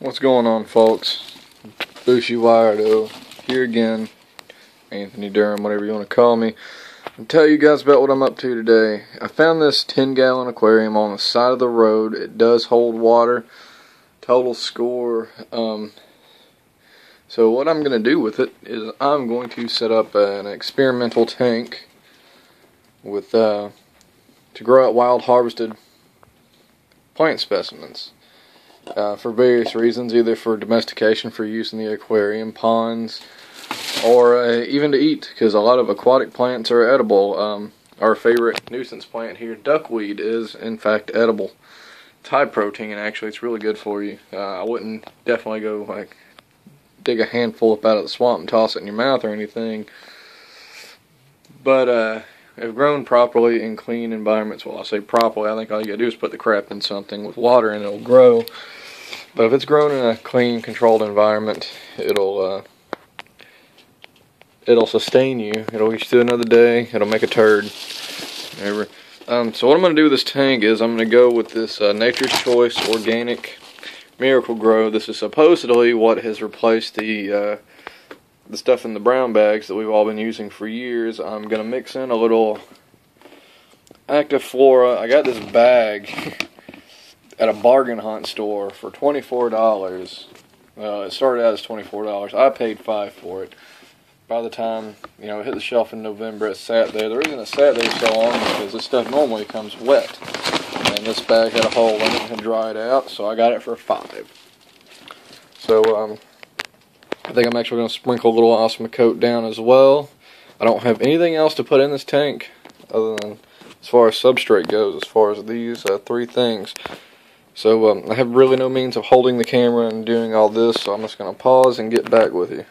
What's going on, folks? Boshie Wierdo here again. Anthony Durham, whatever you want to call me. I'll tell you guys about what I'm up to today. I found this 10 gallon aquarium on the side of the road. It does hold water. Total score. Um, so what I'm going to do with it is I'm going to set up an experimental tank with uh, to grow out wild harvested plant specimens uh, for various reasons, either for domestication for use in the aquarium, ponds, or uh, even to eat, because a lot of aquatic plants are edible. Um, our favorite nuisance plant here, duckweed, is in fact edible. It's high protein, and actually, it's really good for you. Uh, I wouldn't definitely go like dig a handful up out of the swamp and toss it in your mouth or anything. But uh, if grown properly in clean environments, well, I say properly, I think all you gotta do is put the crap in something with water and it'll grow. But if it's grown in a clean, controlled environment, it'll uh, it'll sustain you. It'll get you through another day. It'll make a turd. Whatever. Um, so what I'm gonna do with this tank is I'm gonna go with this uh, Nature's Choice Organic Miracle-Gro. This is supposedly what has replaced the uh, the stuff in the brown bags that we've all been using for years. I'm gonna mix in a little Activ-Flora. I got this bag at a bargain hunt store for $24. Uh, it started out as $24. I paid five for it. By the time you know it hit the shelf in November, it sat there. The reason it sat there so long is because this stuff normally comes wet, and this bag had a hole in it and dried out, so I got it for five. So um, I think I'm actually going to sprinkle a little Osmocote down as well. I don't have anything else to put in this tank other than as far as substrate goes, as far as these uh, three things. So um, I have really no means of holding the camera and doing all this, so I'm just going to pause and get back with you.